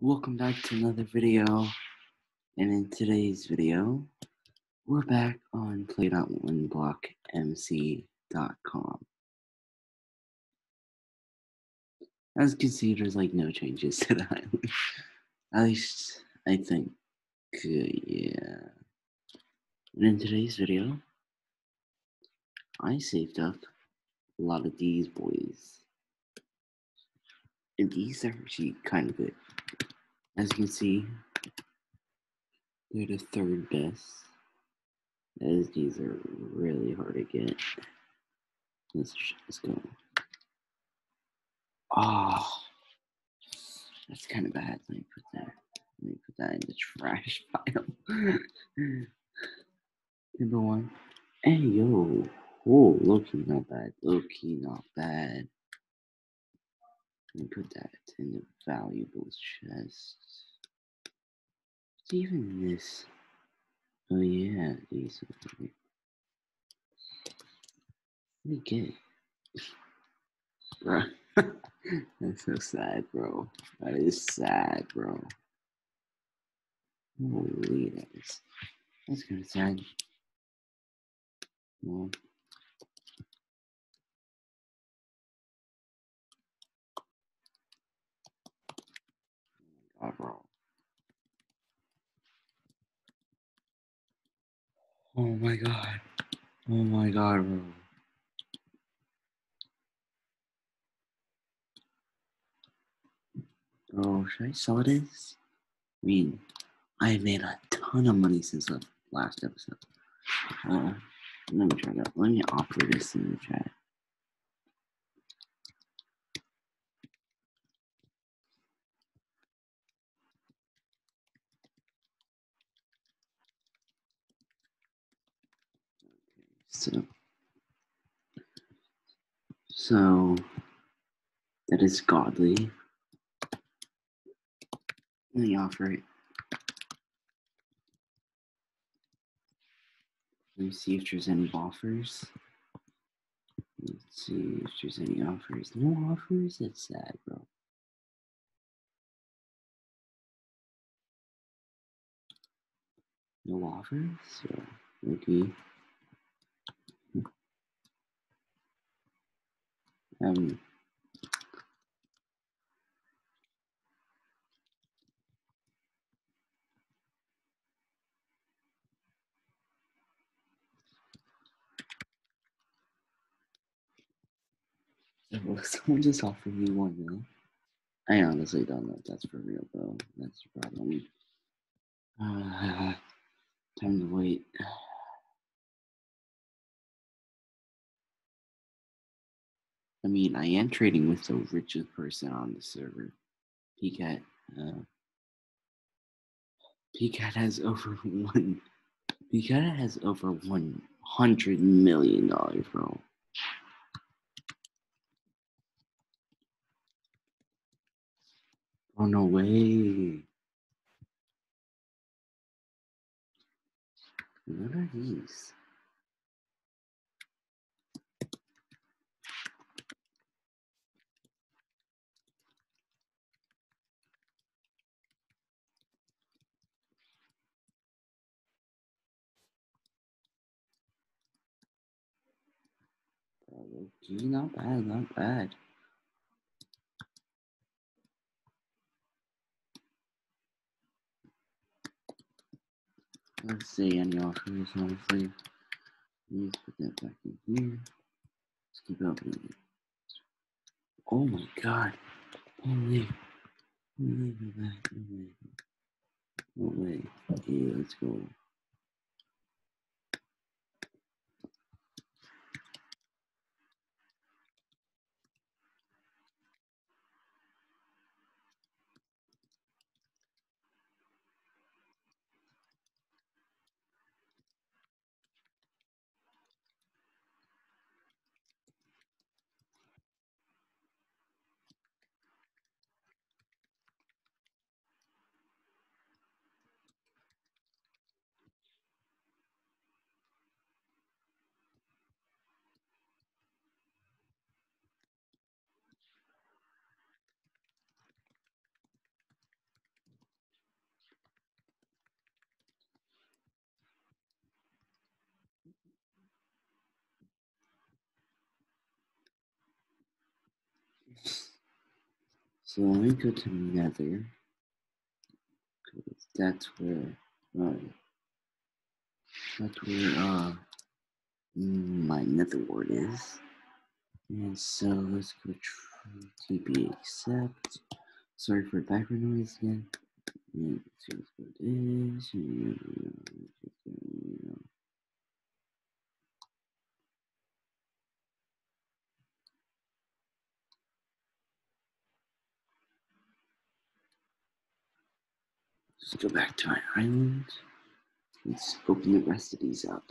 Welcome back to another video. And in today's video, we're back on play.oneblockmc.com. As you can see, there's like no changes to island. At least, I think. Uh, yeah. And in today's video, I saved up a lot of these boys. And these are actually kind of good. As you can see, they're the third best. As these are really hard to get. Let's, let's go. Oh, ah, that's kind of bad. Let me put that. Let me put that in the trash pile. Number one. Hey yo. Oh, low key not bad. Low key not bad. Me put that in the valuables chest. Even this? Oh yeah, these. Let me get. Bro. That's so sad, bro. That is sad, bro. Holy, that is. That's kind of sad. Well, Bro. Oh my god. Oh my god, bro. Bro, should I sell this? I mean, I made a ton of money since the last episode. Uh, let me try that. Let me offer this in the chat. So, so that is godly. Let me offer it. Let me see if there's any offers. Let's see if there's any offers. No offers? That's sad, bro. No offers? So, okay. Um, someone just offer me one mil? I honestly don't know if that's for real, though. That's the problem. Uh, time to wait. I mean, I am trading with the richest person on the server. PCAT. Uh, PCAT has over one. PCAT has over one hundred million dollars, bro. Oh no way! What are these? Gee, not bad, not bad. Let's see any offers, honestly. Let's put that back in here. Let's keep opening. Oh my god. Holy. Holy. No way. No way. Okay, let's go. So let me go to Nether. That's where uh, that's where uh my Nether ward is. And so let's go TP accept. Sorry for the background noise again. Let's go this. Let's go back to my island. Let's open the rest of these up.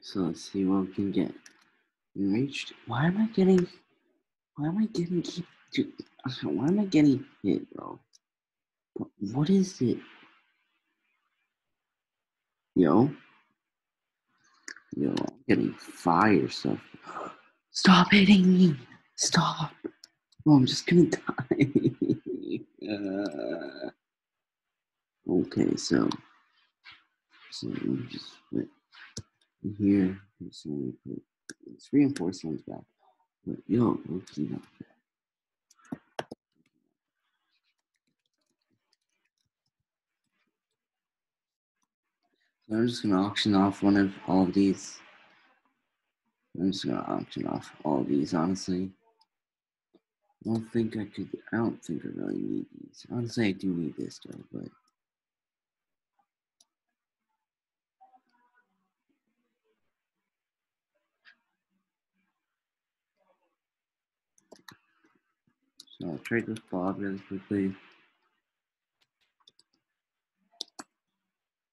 So let's see what we can get. Reached. Why am I getting? Why am I getting keep? Why am I getting hit, bro? What is it? Yo. Yo, I'm getting fire stuff. Stop hitting me! Stop! Oh, I'm just gonna die. uh, okay, so so let me just put here. So put it's reinforced ones back. But yo, So I'm just gonna auction off one of all of these. I'm just gonna auction off all of these, honestly. I don't think I could, I don't think I really need these. Honestly, I do need this though, but. So I'll trade with Bob really quickly.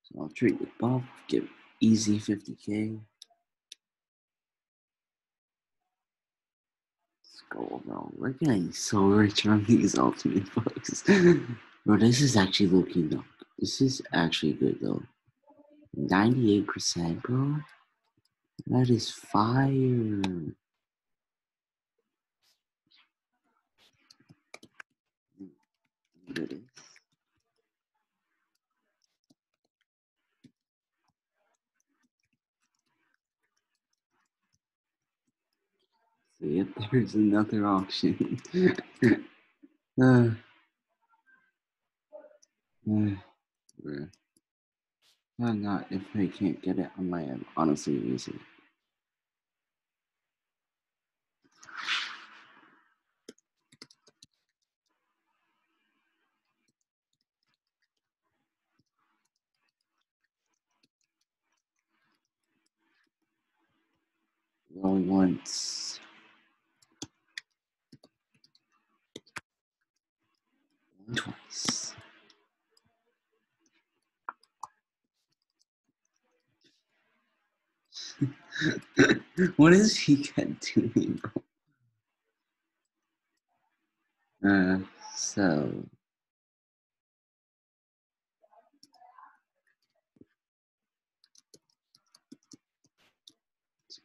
So I'll trade with Bob, get easy 50k. Go, bro. We're getting so rich on these ultimate bucks. bro, this is actually looking up. This is actually good though. 98%, bro. That is fire. Look at So yep, there's another option. uh, uh, I'm not if I can't get it on my end. Honestly, easy. Going once. what is he got doing, bro? Uh, so.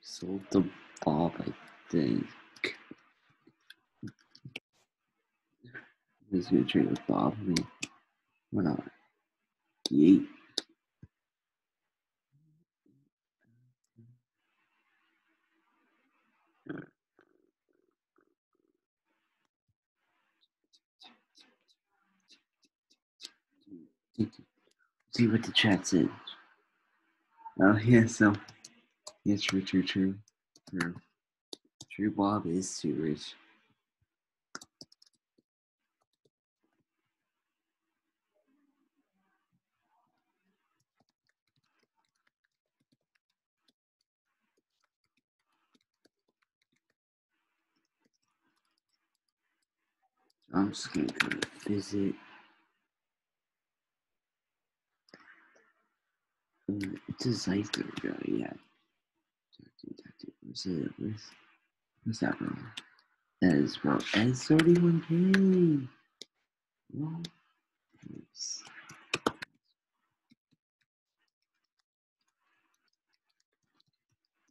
Sold the Bob, I think. He's gonna trade with Bob. I mean, why not? Yeet. See what the chat said. Oh yeah, so yeah, true, true, true, true. True, Bob is too rich. I'm just gonna go visit. It's a Zyther guy, yeah. Where's it? Where's, where's that bro? Ez, bro. Ez 31k. Well, nice.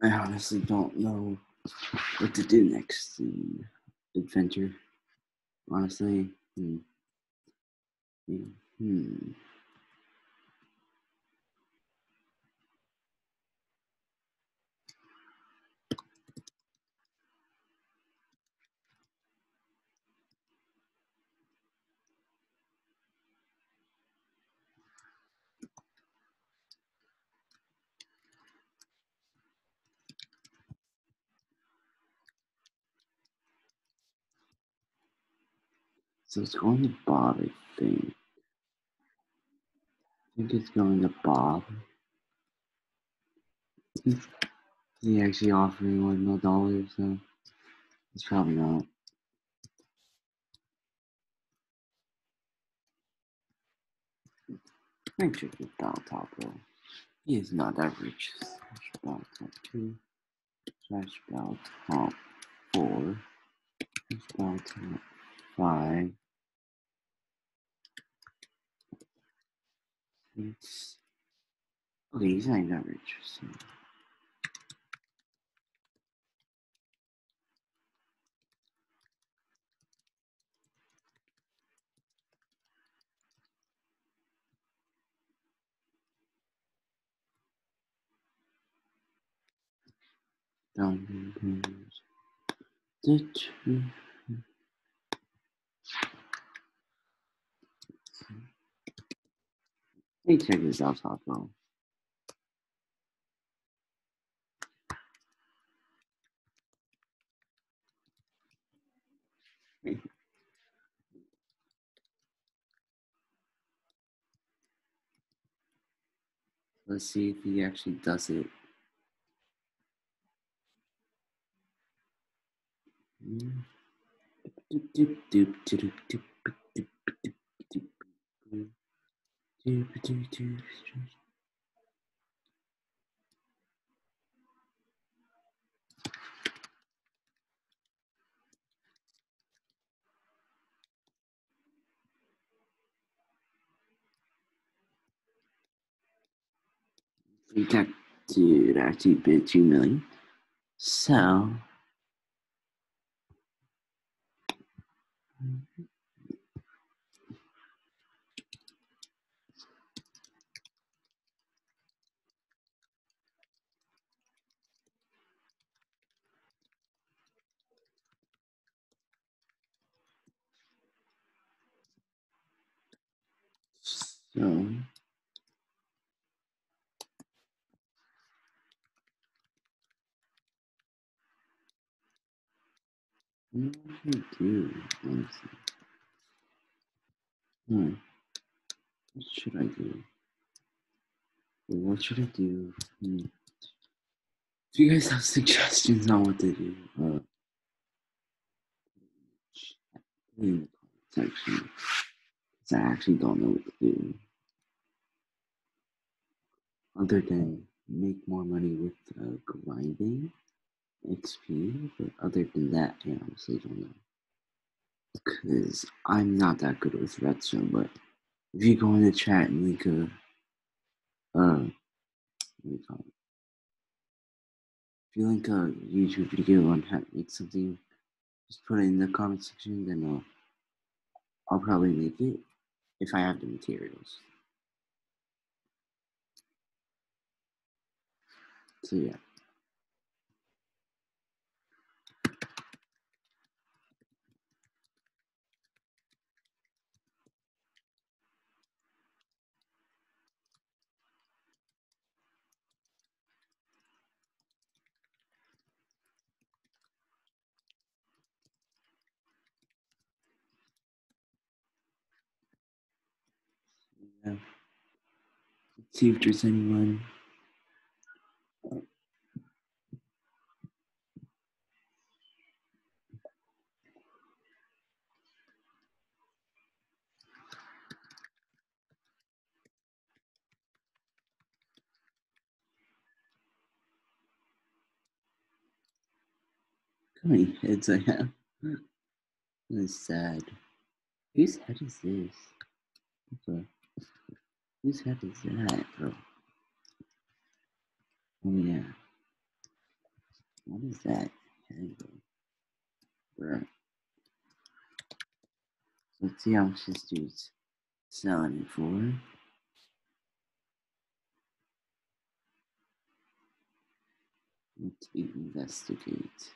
I honestly don't know what to do next in adventure. Honestly, hmm. Hmm. So it's going to Bob, I think. I think it's going to Bob. Is he actually offering one more dollars? So it's probably not. I check the Bell Top though. He is not that rich. Slash Bell Top 2. Slash Top 4. Slash Baltop 5. Six. Okay, he's not even that rich. So. Diamond The two. Hey, check this out, Top Bro. Let's see if he actually does it. We got dude actually bid two million. So so what should I do? Honestly. Hmm. What should I do? What should I do? Hmm. If you guys have suggestions on what to do, uh, in the comment section. Because I actually don't know what to do. Other than make more money with uh, grinding XP, but other than that, I honestly don't know. Because I'm not that good with redstone, but if you go in the chat and link a, uh, what do you call it? If you link a YouTube video on how to make something, just put it in the comment section, then I'll, I'll probably make it if I have the materials. Yeah. yeah. Let's see if there's anyone. How many heads I have? That's sad. Whose head is this? Whose head is that, bro? Oh yeah. What is that bro? Let's see how much this dude's selling for. Let's investigate.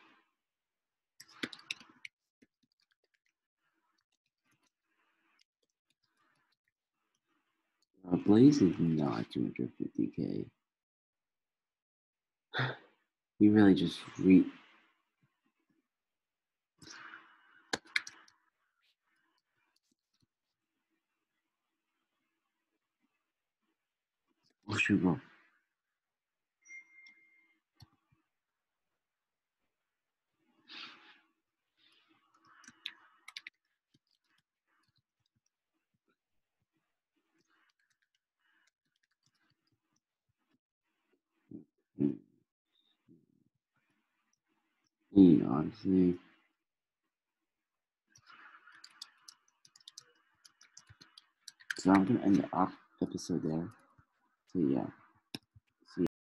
Blaze is not 250k. You really just re. Oh, shoot, Mm, honestly. So I'm gonna end the episode there. So yeah.